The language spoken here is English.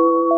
you